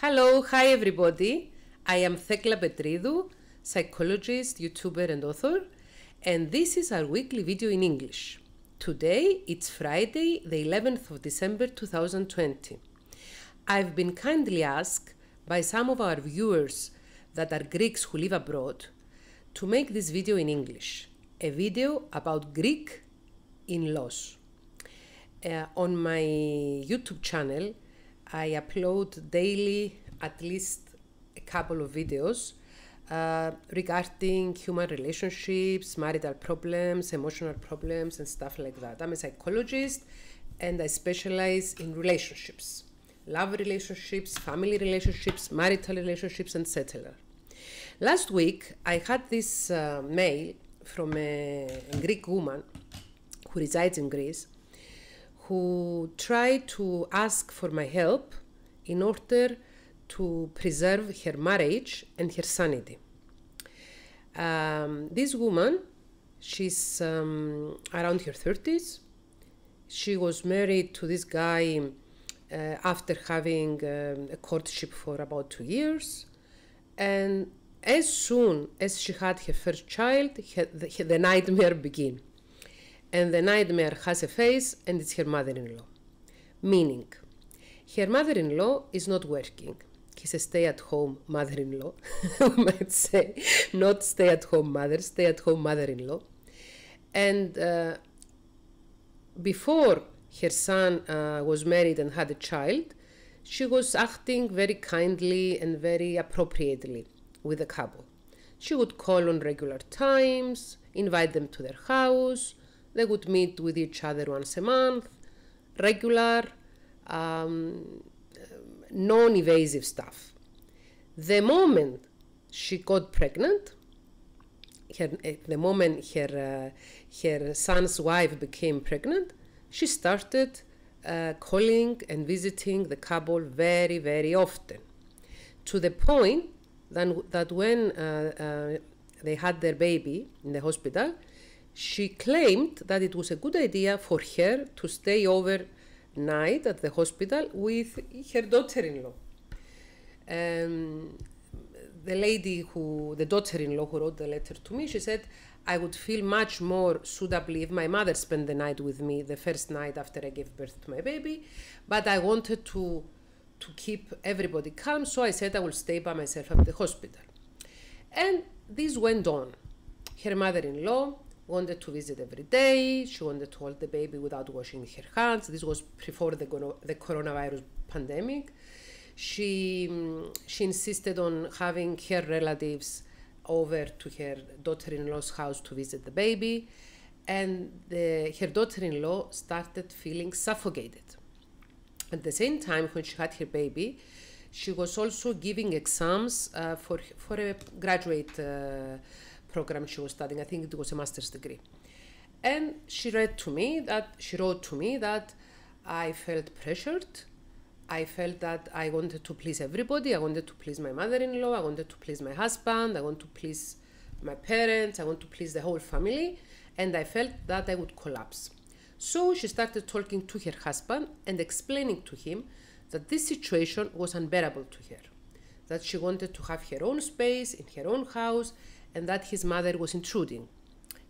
Hello, hi everybody. I am Thekla Petridou, psychologist, YouTuber, and author, and this is our weekly video in English. Today it's Friday, the 11th of December 2020. I've been kindly asked by some of our viewers that are Greeks who live abroad to make this video in English, a video about Greek in laws. Uh, on my YouTube channel, I upload daily at least a couple of videos uh, regarding human relationships, marital problems, emotional problems, and stuff like that. I'm a psychologist and I specialize in relationships love relationships, family relationships, marital relationships, and etc. Last week, I had this uh, mail from a Greek woman who resides in Greece who tried to ask for my help in order to preserve her marriage and her sanity. Um, this woman, she's um, around her 30s. She was married to this guy uh, after having um, a courtship for about two years. And as soon as she had her first child, the, the nightmare began. And the nightmare has a face and it's her mother in law. Meaning, her mother in law is not working. He's a stay at home mother in law, we might say. Not stay at home mother, stay at home mother in law. And uh, before her son uh, was married and had a child, she was acting very kindly and very appropriately with the couple. She would call on regular times, invite them to their house, they would meet with each other once a month, regular, um, non invasive stuff. The moment she got pregnant, her, eh, the moment her, uh, her son's wife became pregnant, she started uh, calling and visiting the couple very, very often. To the point that, that when uh, uh, they had their baby in the hospital, she claimed that it was a good idea for her to stay overnight at the hospital with her daughter-in-law. Um, the lady who, the daughter-in-law who wrote the letter to me, she said, I would feel much more suitably if my mother spent the night with me the first night after I gave birth to my baby, but I wanted to to keep everybody calm, so I said I will stay by myself at the hospital. And this went on. Her mother-in-law wanted to visit every day. She wanted to hold the baby without washing her hands. This was before the, the coronavirus pandemic. She, she insisted on having her relatives over to her daughter-in-law's house to visit the baby and the, her daughter-in-law started feeling suffocated. At the same time, when she had her baby, she was also giving exams uh, for, for a graduate uh, program she was studying. I think it was a master's degree. And she read to me that, she wrote to me that I felt pressured I felt that I wanted to please everybody. I wanted to please my mother in law. I wanted to please my husband. I want to please my parents. I want to please the whole family. And I felt that I would collapse. So she started talking to her husband and explaining to him that this situation was unbearable to her, that she wanted to have her own space in her own house, and that his mother was intruding.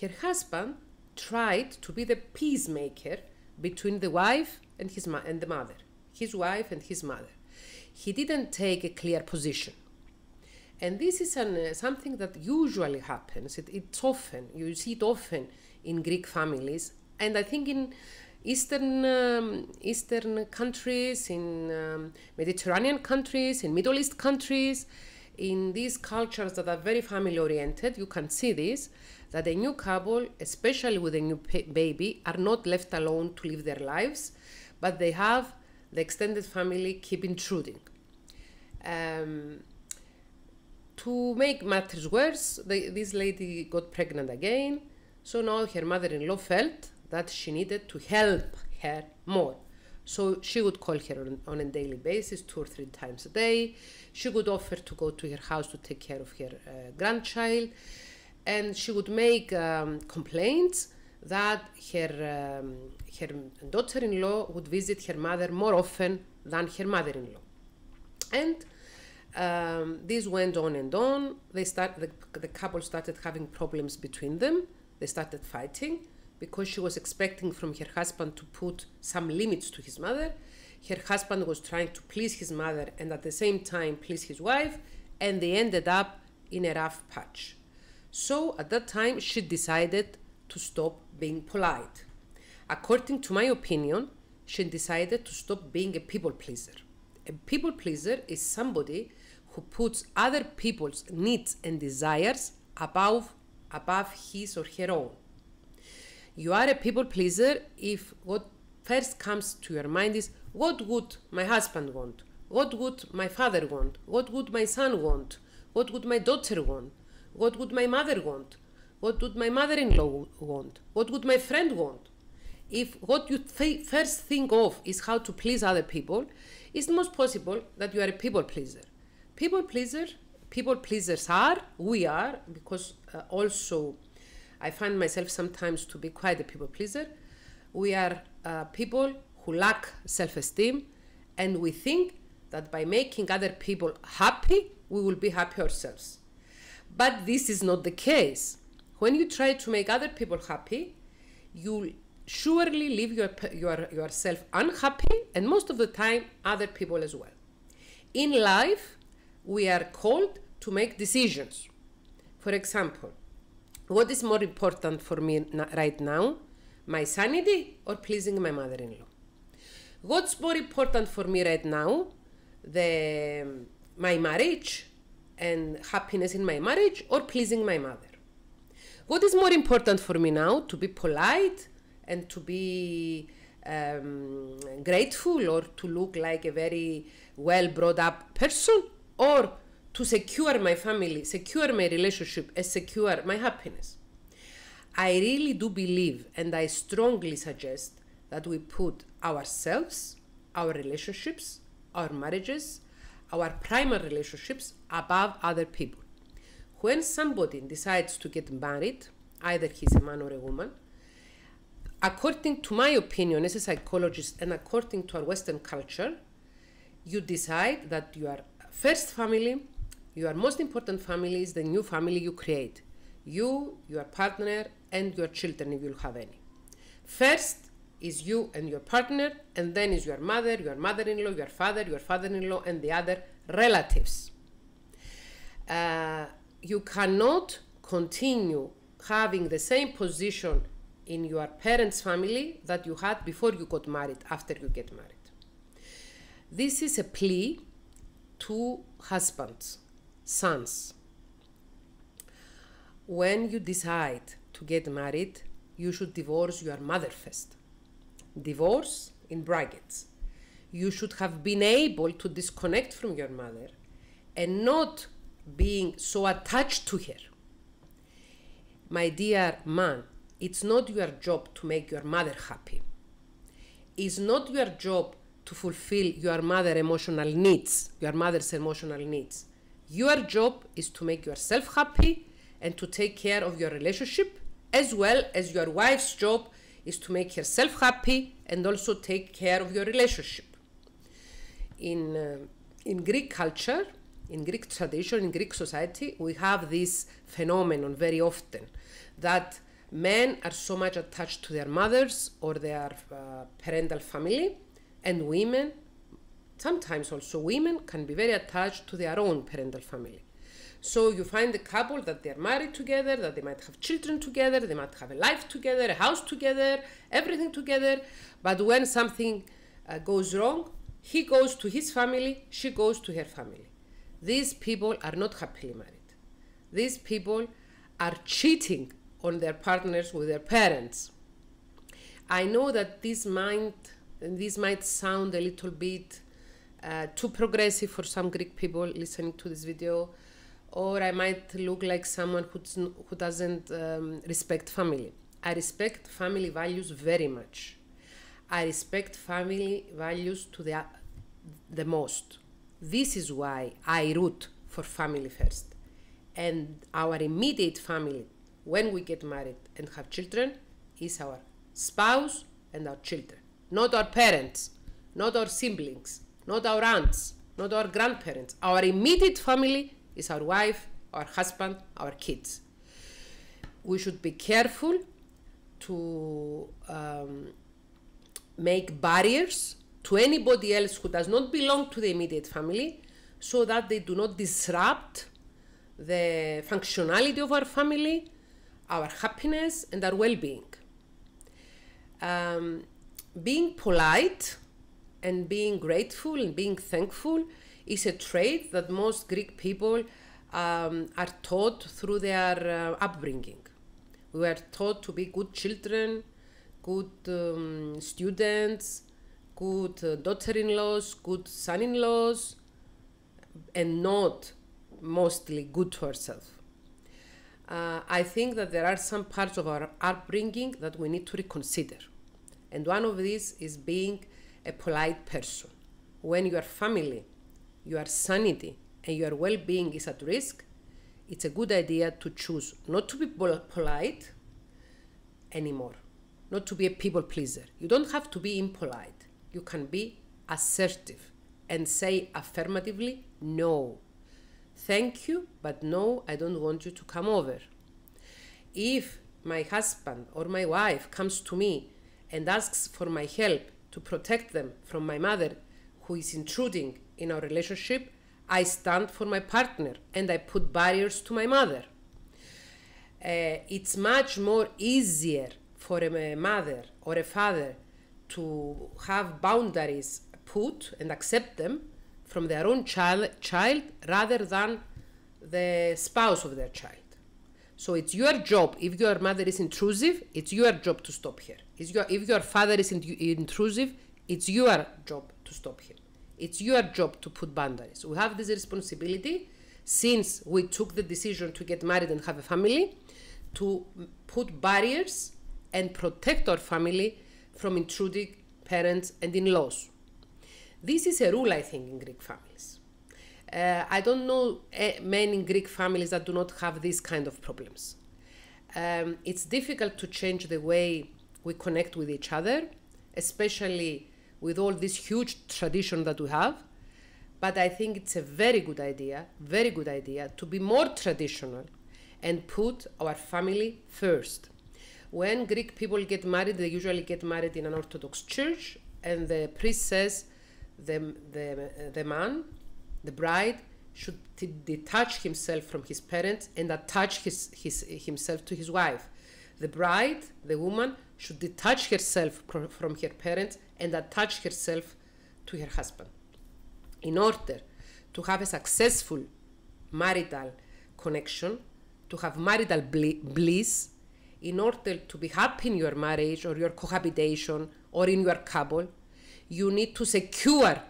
Her husband tried to be the peacemaker between the wife and, his and the mother his wife and his mother. He didn't take a clear position. And this is an, uh, something that usually happens. It, it's often, you see it often in Greek families. And I think in Eastern, um, Eastern countries, in um, Mediterranean countries, in Middle East countries, in these cultures that are very family oriented, you can see this that a new couple, especially with a new baby, are not left alone to live their lives, but they have the extended family keep intruding. Um, to make matters worse, this lady got pregnant again, so now her mother in law felt that she needed to help her more. So she would call her on, on, a daily basis, two or three times a day. She would offer to go to her house to take care of her uh, grandchild. And she would make um, complaints that her, um, her daughter in law would visit her mother more often than her mother in law. And um, this went on and on. They start the, the couple started having problems between them. They started fighting because she was expecting from her husband to put some limits to his mother. Her husband was trying to please his mother and at the same time please his wife, and they ended up in a rough patch. So at that time, she decided to stop being polite. According to my opinion, she decided to stop being a people pleaser. A people pleaser is somebody who puts other people's needs and desires above, above his or her own. You are a people pleaser if what first comes to your mind is what would my husband want? What would my father want? What would my son want? What would my daughter want? What would my mother want? What would my mother in law want? What would my friend want? If what you th- first think of is how to please other people, it's most possible that you are a people pleaser. People pleaser, people pleasers are, we are, because uh, also I find myself sometimes to be quite a people pleaser. We are uh, people who lack self esteem and we think that by making other people happy, we will be happy ourselves. But this is not the case. When you try to make other people happy, you surely leave your, your, yourself unhappy and most of the time other people as well. In life, we are called to make decisions. For example, what is more important for me right now, my sanity or pleasing my mother in law? What's more important for me right now, the, my marriage and happiness in my marriage or pleasing my mother? What is more important for me now? To be polite and to be um, grateful or to look like a very well brought up person or to secure my family, secure my relationship, and secure my happiness. I really do believe and I strongly suggest that we put ourselves, our relationships, our marriages, our primary relationships above other people. When somebody decides to get married, either he's a man or a woman, according to my opinion as a psychologist and according to our Western culture, you decide that your first family, your most important family is the new family you create. You, your partner, and your children, if you have any. First is you and your partner, and then is your mother, your mother in law, your father, your father in law, and the other relatives. Uh, you cannot continue having the same position in your parents' family that you had before you got married, after you get married. This is a plea to husbands, sons. When you decide to get married, you should divorce your mother first. Divorce in brackets. You should have been able to disconnect from your mother and not being so attached to her. My dear man, it's not your job to make your mother happy. It's not your job to fulfill your mother emotional needs, your mother's emotional needs. Your job is to make yourself happy and to take care of your relationship, as well as your wife's job is to make herself happy and also take care of your relationship. In, uh, in Greek culture, in Greek tradition, in Greek society, we have this phenomenon very often that men are so much attached to their mothers or their uh, parental family, and women, sometimes also women, can be very attached to their own parental family. So you find a couple that they're married together, that they might have children together, they might have a life together, a house together, everything together. But when something uh, goes wrong, he goes to his family, she goes to her family. These people are not happily married. These people are cheating on their partners with their parents. I know that this might, this might sound a little bit uh, too progressive for some Greek people listening to this video, or I might look like someone who's, who doesn't um, respect family. I respect family values very much. I respect family values to the, the most. This is why I root for family first. And our immediate family, when we get married and have children, is our spouse and our children, not our parents, not our siblings, not our aunts, not our grandparents. Our immediate family is our wife, our husband, our kids. We should be careful to um, make barriers to anybody else who does not belong to the immediate family so that they do not disrupt the functionality of our family, our happiness, and our well being. Um, being polite and being grateful and being thankful is a trait that most Greek people um, are taught through their uh, upbringing. We were taught to be good children, good um, students, good uh, daughter in laws, good son in laws, and not mostly good to ourselves. Uh, I think that there are some parts of our upbringing that we need to reconsider. And one of these is being a polite person. When your family, your sanity, and your well being is at risk, it's a good idea to choose not to be polite anymore, not to be a people pleaser. You don't have to be impolite. You can be assertive and say affirmatively no. Thank you, but no, I don't want you to come over. If my husband or my wife comes to me and asks for my help to protect them from my mother who is intruding in our relationship, I stand for my partner and I put barriers to my mother. Uh, it's much more easier for a mother or a father to have boundaries put and accept them from their own child, child rather than the spouse of their child. So it's your job, if your mother is intrusive, it's your job to stop her. Your, if your father is intrusive, it's your job to stop him. It's your job to put boundaries. We have this responsibility since we took the decision to get married and have a family to put barriers and protect our family from intruding parents and in laws. This is a rule, I think, in Greek families. Uh, I don't know uh, many Greek families that do not have these kind of problems. Um, it's difficult to change the way we connect with each other, especially with all this huge tradition that we have. But I think it's a very good idea, very good idea to be more traditional and put our family first. When Greek people get married, they usually get married in an Orthodox church, and the priest says, the, the, the man, the bride, should detach himself from his parents and attach his, his, himself to his wife. The bride, the woman, should detach herself from her parents and attach herself to her husband. In order to have a successful marital connection, to have marital bliss, in order to be happy in your marriage or your cohabitation or in your couple, you need to secure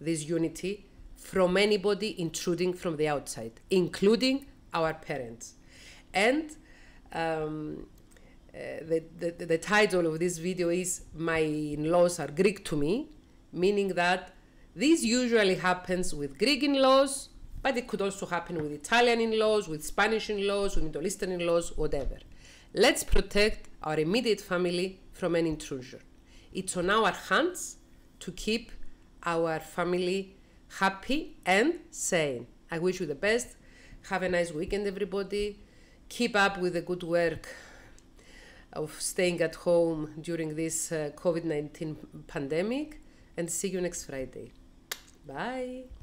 this unity from anybody intruding from the outside, including our parents. And um, uh, the, the, the title of this video is My in laws are Greek to me, meaning that this usually happens with Greek in laws, but it could also happen with Italian in laws, with Spanish in laws, with Middle Eastern in laws, whatever. Let's protect our immediate family from an intrusion. It's on our hands to keep our family happy and sane. I wish you the best. Have a nice weekend, everybody. Keep up with the good work of staying at home during this uh, COVID 19 pandemic, and see you next Friday. Bye.